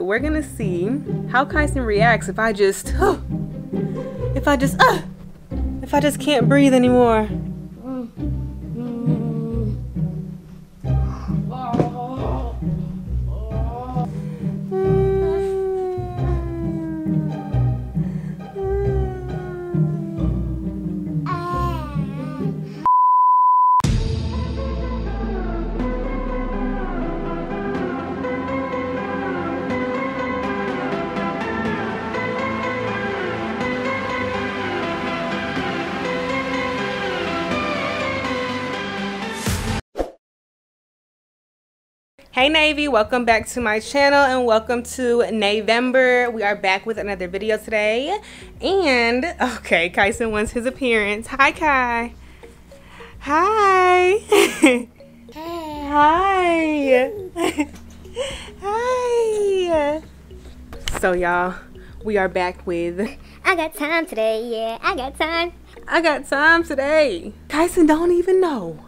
We're gonna see how Kyson reacts if I just, if I just, uh, if I just can't breathe anymore. Hey NAYvy, welcome back to my channel and welcome to November. We are back with another video today. And, okay, Kyson wants his appearance. Hi, Kai. Hi. Hi. Hi. So, y'all, we are back with... I got time today, yeah, I got time. I got time today. Kyson don't even know.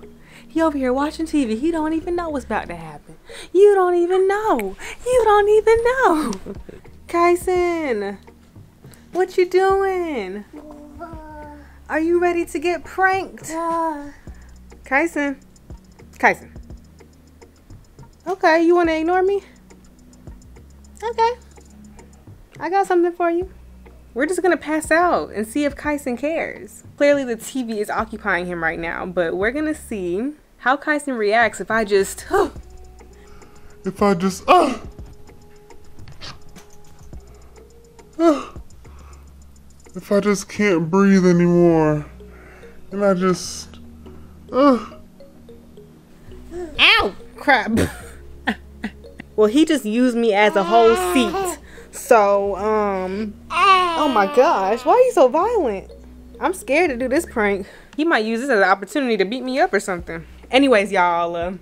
He over here watching TV. He don't even know what's about to happen. You don't even know. You don't even know. Kyson, what you doing? Uh, Are you ready to get pranked? Kyson, Kyson. Okay, you want to ignore me? Okay. I got something for you. We're just gonna pass out and see if Kyson cares. Clearly the TV is occupying him right now, but we're gonna see how Kyson reacts if I just, if I just, uh, uh, if I just can't breathe anymore, and I just, uh. Ow! Crap. well, he just used me as a whole seat. So, um, oh my gosh, why are you so violent? I'm scared to do this prank. He might use this as an opportunity to beat me up or something anyways y'all uh,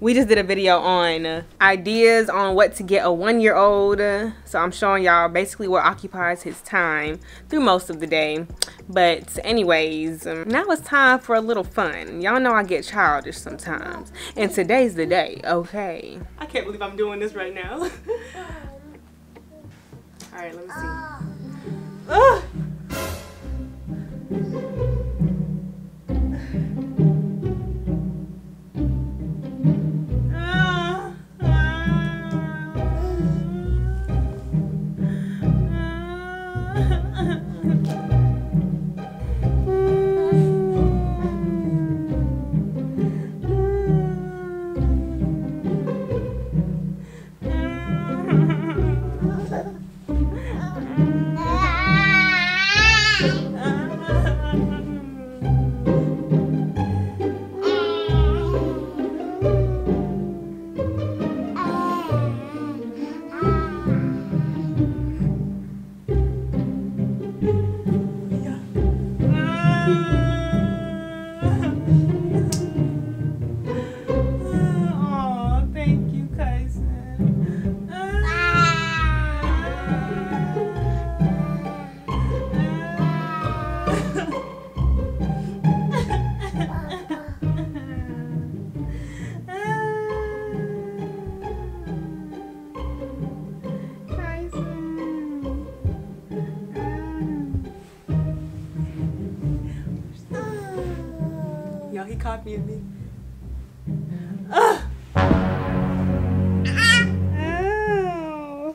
we just did a video on uh, ideas on what to get a one-year-old. So i'm showing y'all basically what occupies his time through most of the day. But anyways um, now it's time for a little fun. Y'all know i get childish sometimes. And today's the day okay? I can't believe i'm doing this right now. All right let me see copied me. Ugh. Ow.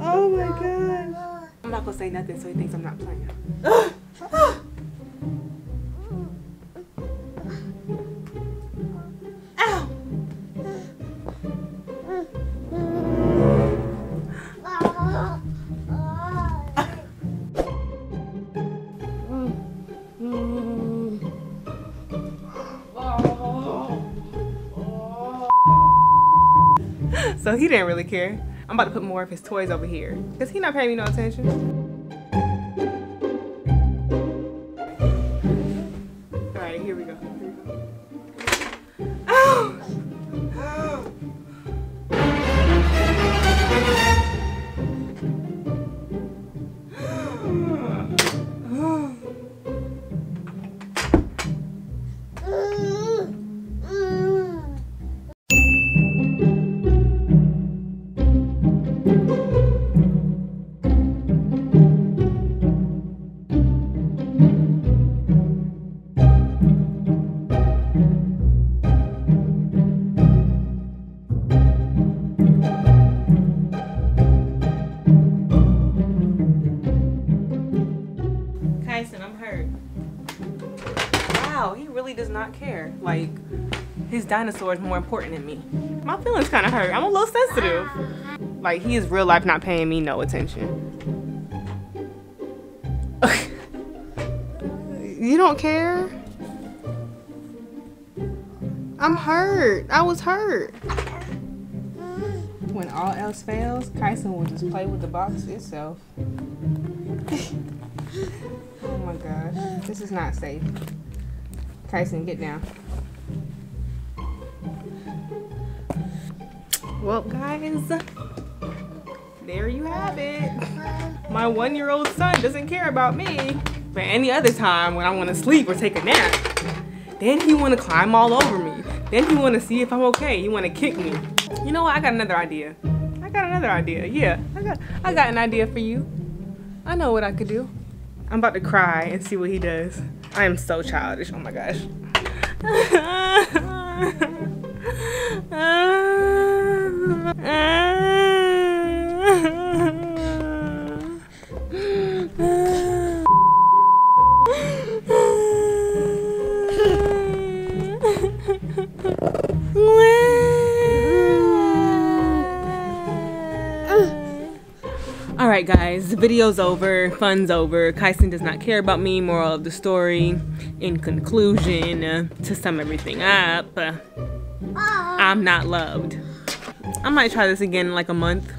Oh my god. I'm not gonna say nothing so he thinks I'm not playing. Ugh. So he didn't really care. I'm about to put more of his toys over here because he not paying me no attention. and I'm hurt. Wow, he really does not care. Like, his dinosaur is more important than me. My feelings kind of hurt. I'm a little sensitive. Like, he is real life not paying me no attention. you don't care? I'm hurt. I was hurt. When all else fails, Kyson will just play with the box itself. gosh. This is not safe. Kyson, get down. Well, guys, there you have it. My one-year-old son doesn't care about me. But any other time when I want to sleep or take a nap, then he want to climb all over me. Then he want to see if I'm okay. He want to kick me. You know what? I got another idea. I got another idea. Yeah, I got I got an idea for you. I know what I could do. I'm about to cry and see what he does. I am so childish. Oh my gosh. All right, guys, the video's over, fun's over. Kyson does not care about me. Moral of the story. In conclusion, to sum everything up, I'm not loved. I might try this again in like a month.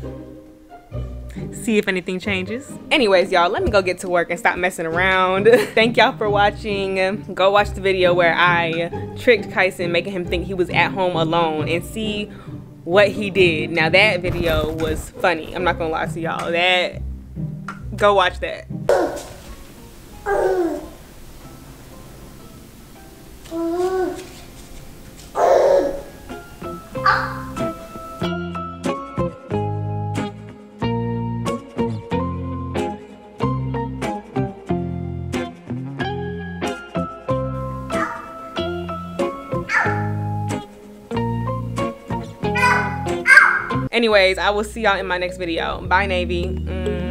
See if anything changes. Anyways, y'all, let me go get to work and stop messing around. Thank y'all for watching. Go watch the video where I tricked Kyson, making him think he was at home alone and see what he did. Now that video was funny. I'm not gonna lie to y'all. That go watch that. Anyways, I will see y'all in my next video. Bye, NAYvy. Mwah.